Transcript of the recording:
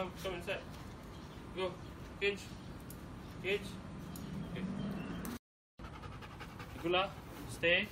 Come, come inside. Go. Cage. Cage. Okay. Gula, stay.